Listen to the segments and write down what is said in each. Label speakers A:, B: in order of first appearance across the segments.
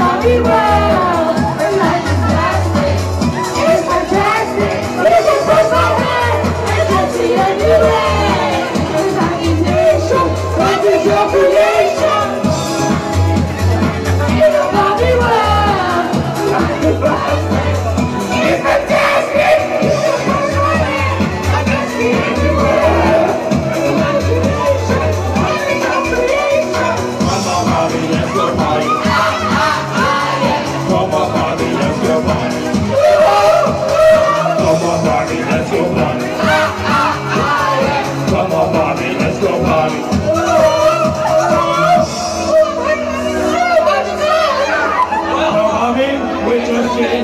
A: happy world.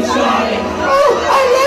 A: Oh, I love